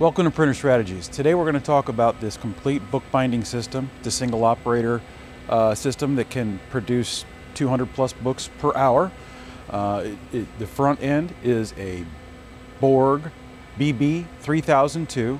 Welcome to Printer Strategies. Today we're going to talk about this complete bookbinding system, the single operator uh, system that can produce 200 plus books per hour. Uh, it, it, the front end is a Bourg BB 3002.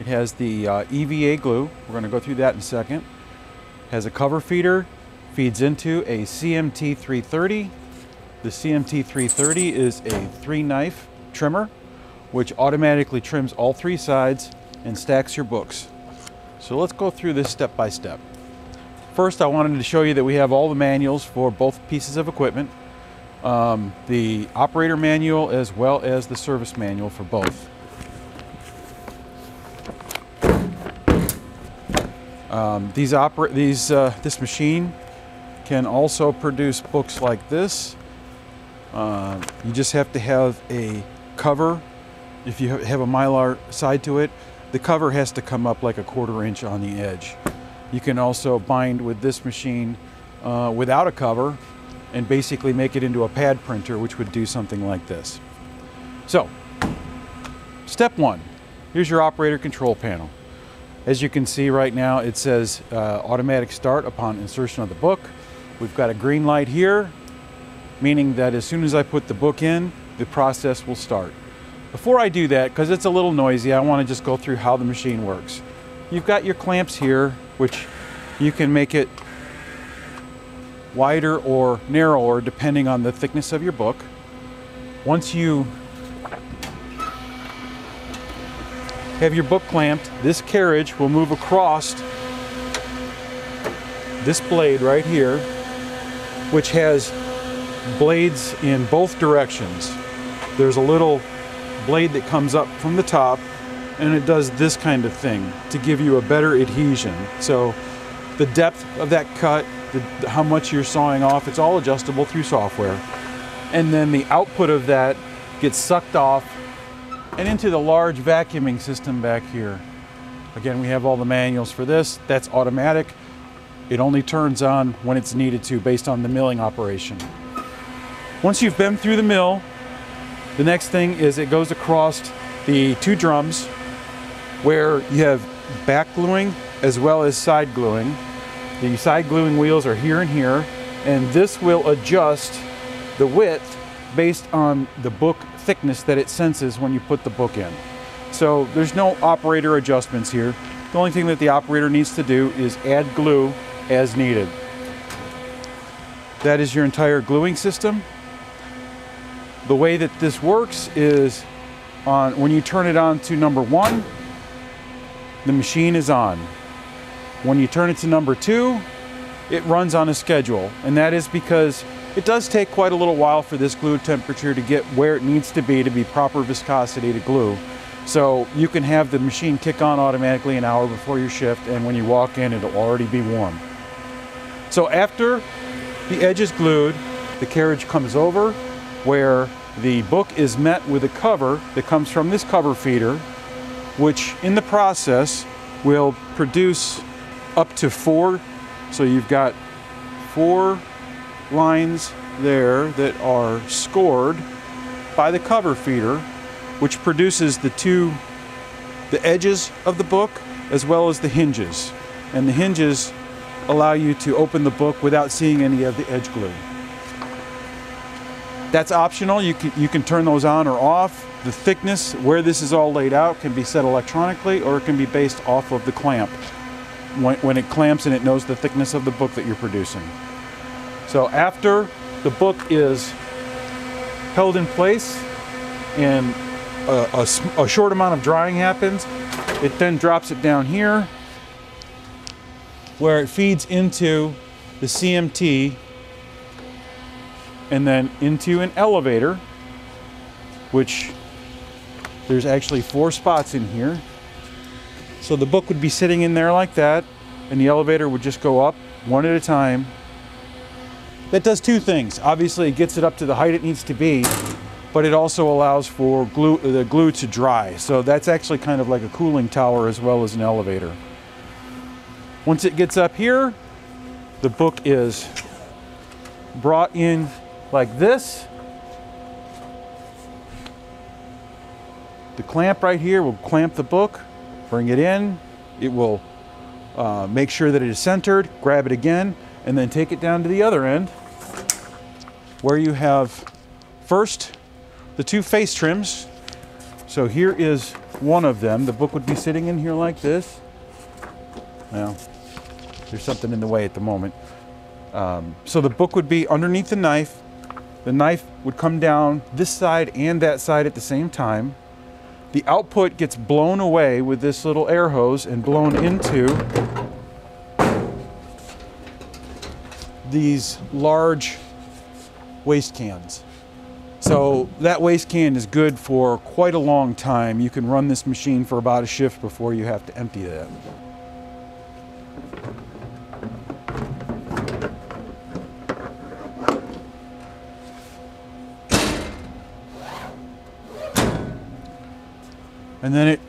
It has the uh, EVA glue. We're going to go through that in a second. It has a cover feeder, feeds into a CMT 330. The CMT 330 is a three knife trimmer which automatically trims all three sides and stacks your books. So let's go through this step by step. First, I wanted to show you that we have all the manuals for both pieces of equipment. Um, the operator manual as well as the service manual for both. Um, these these uh, this machine can also produce books like this. Uh, you just have to have a cover if you have a mylar side to it, the cover has to come up like a quarter inch on the edge. You can also bind with this machine uh, without a cover and basically make it into a pad printer, which would do something like this. So, step one, here's your operator control panel. As you can see right now, it says uh, automatic start upon insertion of the book. We've got a green light here, meaning that as soon as I put the book in, the process will start. Before I do that, because it's a little noisy, I want to just go through how the machine works. You've got your clamps here, which you can make it wider or narrower depending on the thickness of your book. Once you have your book clamped, this carriage will move across this blade right here, which has blades in both directions. There's a little blade that comes up from the top and it does this kind of thing to give you a better adhesion. So the depth of that cut, the, how much you're sawing off, it's all adjustable through software. And then the output of that gets sucked off and into the large vacuuming system back here. Again, we have all the manuals for this. That's automatic. It only turns on when it's needed to based on the milling operation. Once you've been through the mill, the next thing is it goes across the two drums where you have back gluing as well as side gluing. The side gluing wheels are here and here, and this will adjust the width based on the book thickness that it senses when you put the book in. So there's no operator adjustments here. The only thing that the operator needs to do is add glue as needed. That is your entire gluing system. The way that this works is on when you turn it on to number one, the machine is on. When you turn it to number two, it runs on a schedule. And that is because it does take quite a little while for this glue temperature to get where it needs to be to be proper viscosity to glue. So you can have the machine kick on automatically an hour before your shift and when you walk in it'll already be warm. So after the edge is glued, the carriage comes over, where the book is met with a cover that comes from this cover feeder, which in the process will produce up to four. So you've got four lines there that are scored by the cover feeder, which produces the two, the edges of the book as well as the hinges. And the hinges allow you to open the book without seeing any of the edge glue. That's optional. You can, you can turn those on or off. The thickness, where this is all laid out, can be set electronically or it can be based off of the clamp. When, when it clamps and it knows the thickness of the book that you're producing. So after the book is held in place and a, a, a short amount of drying happens, it then drops it down here where it feeds into the CMT and then into an elevator, which there's actually four spots in here. So the book would be sitting in there like that, and the elevator would just go up one at a time. That does two things. Obviously, it gets it up to the height it needs to be, but it also allows for glue, uh, the glue to dry. So that's actually kind of like a cooling tower as well as an elevator. Once it gets up here, the book is brought in like this. The clamp right here will clamp the book, bring it in. It will uh, make sure that it is centered, grab it again, and then take it down to the other end where you have first the two face trims. So here is one of them. The book would be sitting in here like this. Well, there's something in the way at the moment. Um, so the book would be underneath the knife. The knife would come down this side and that side at the same time. The output gets blown away with this little air hose and blown into these large waste cans. So that waste can is good for quite a long time. You can run this machine for about a shift before you have to empty that. And then it,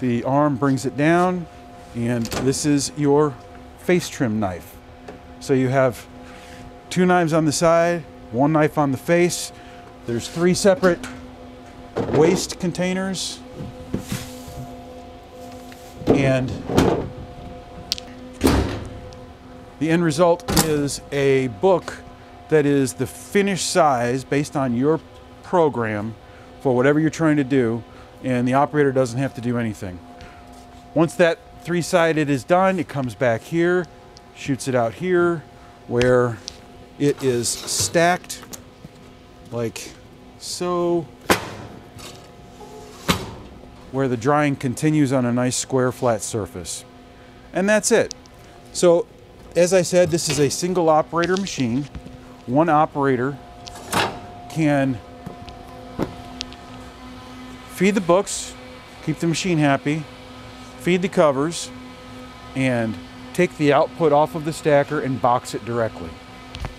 the arm brings it down and this is your face trim knife. So you have two knives on the side, one knife on the face. There's three separate waste containers. And the end result is a book that is the finished size based on your program for whatever you're trying to do and the operator doesn't have to do anything. Once that three-sided is done, it comes back here, shoots it out here where it is stacked like so where the drying continues on a nice square flat surface. And that's it. So as I said, this is a single operator machine. One operator can feed the books, keep the machine happy, feed the covers, and take the output off of the stacker and box it directly.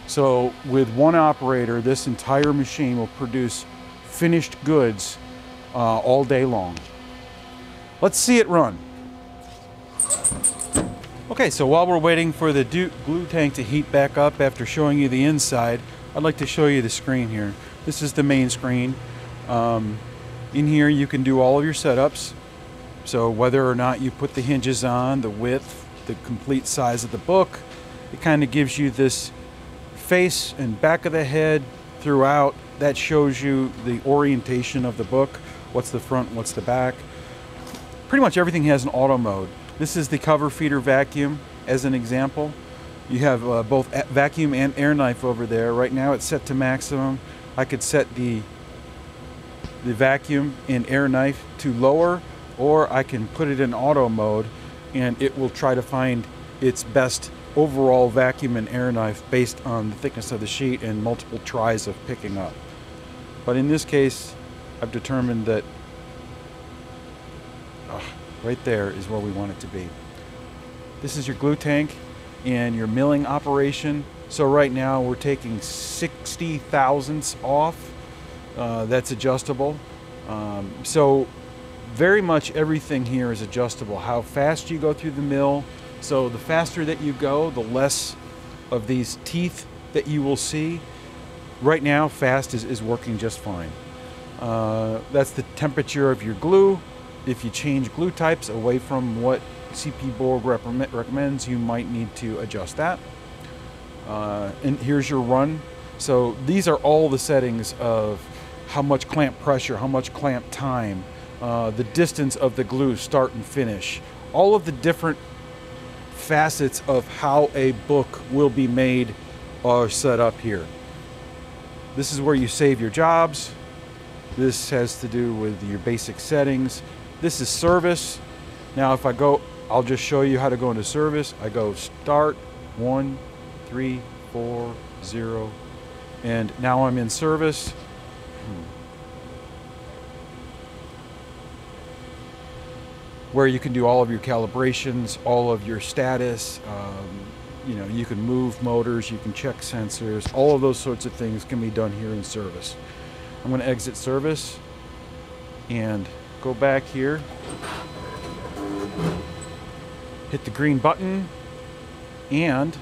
So with one operator, this entire machine will produce finished goods uh, all day long. Let's see it run. Okay, so while we're waiting for the glue tank to heat back up after showing you the inside, I'd like to show you the screen here. This is the main screen. Um, in here you can do all of your setups. So whether or not you put the hinges on, the width, the complete size of the book, it kind of gives you this face and back of the head throughout. That shows you the orientation of the book. What's the front, what's the back. Pretty much everything has an auto mode. This is the cover feeder vacuum as an example. You have uh, both vacuum and air knife over there. Right now it's set to maximum. I could set the the vacuum in air knife to lower or I can put it in auto mode and it will try to find its best overall vacuum and air knife based on the thickness of the sheet and multiple tries of picking up. But in this case, I've determined that right there is where we want it to be. This is your glue tank and your milling operation. So right now we're taking 60 thousandths off uh, that's adjustable. Um, so very much everything here is adjustable. How fast you go through the mill. So the faster that you go, the less of these teeth that you will see. Right now, fast is, is working just fine. Uh, that's the temperature of your glue. If you change glue types away from what CP Bourg recommends, you might need to adjust that. Uh, and here's your run. So these are all the settings of how much clamp pressure, how much clamp time, uh, the distance of the glue start and finish, all of the different facets of how a book will be made are set up here. This is where you save your jobs. This has to do with your basic settings. This is service. Now if I go, I'll just show you how to go into service. I go start, one, three, four, zero, and now I'm in service. Where you can do all of your calibrations, all of your status, um, you know, you can move motors, you can check sensors, all of those sorts of things can be done here in service. I'm going to exit service and go back here, hit the green button, and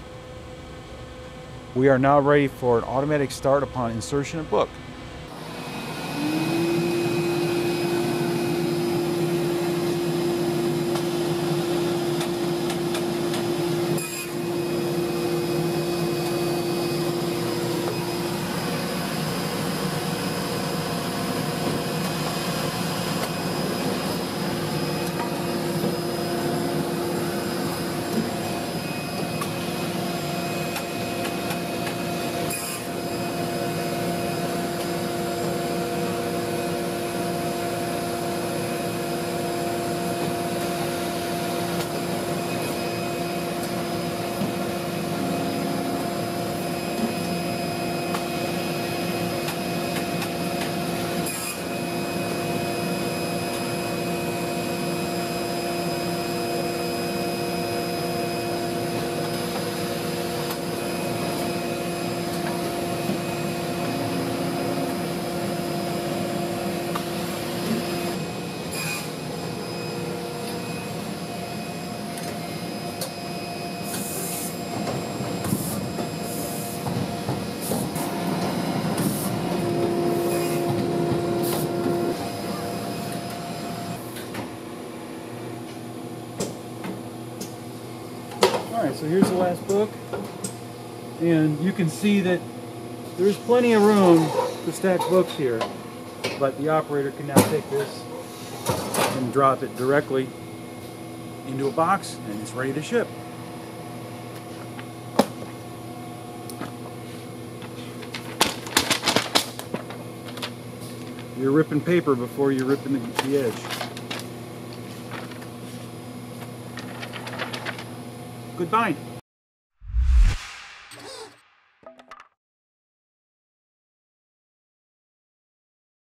we are now ready for an automatic start upon insertion of book. So here's the last book. And you can see that there's plenty of room to stack books here. But the operator can now take this and drop it directly into a box and it's ready to ship. You're ripping paper before you're ripping the, the edge. Goodbye.